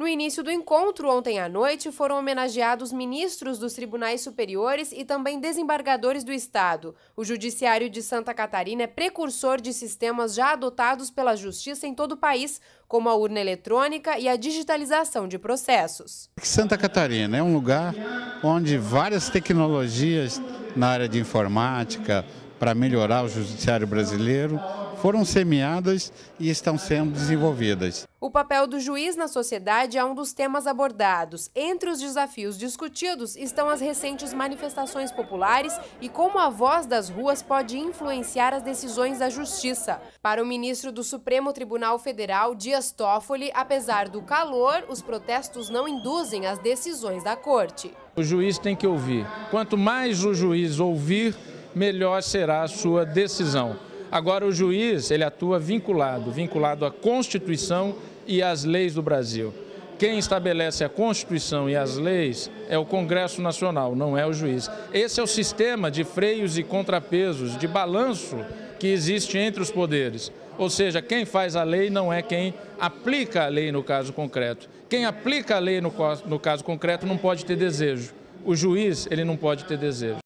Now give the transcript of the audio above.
No início do encontro, ontem à noite, foram homenageados ministros dos tribunais superiores e também desembargadores do Estado. O Judiciário de Santa Catarina é precursor de sistemas já adotados pela Justiça em todo o país, como a urna eletrônica e a digitalização de processos. Santa Catarina é um lugar onde várias tecnologias na área de informática para melhorar o judiciário brasileiro foram semeadas e estão sendo desenvolvidas. O papel do juiz na sociedade é um dos temas abordados. Entre os desafios discutidos estão as recentes manifestações populares e como a voz das ruas pode influenciar as decisões da justiça. Para o ministro do Supremo Tribunal Federal, Dias Toffoli, apesar do calor, os protestos não induzem as decisões da corte. O juiz tem que ouvir. Quanto mais o juiz ouvir, melhor será a sua decisão. Agora o juiz, ele atua vinculado, vinculado à Constituição e às leis do Brasil. Quem estabelece a Constituição e as leis é o Congresso Nacional, não é o juiz. Esse é o sistema de freios e contrapesos, de balanço que existe entre os poderes. Ou seja, quem faz a lei não é quem aplica a lei no caso concreto. Quem aplica a lei no, caso concreto não pode ter desejo. O juiz, ele não pode ter desejo.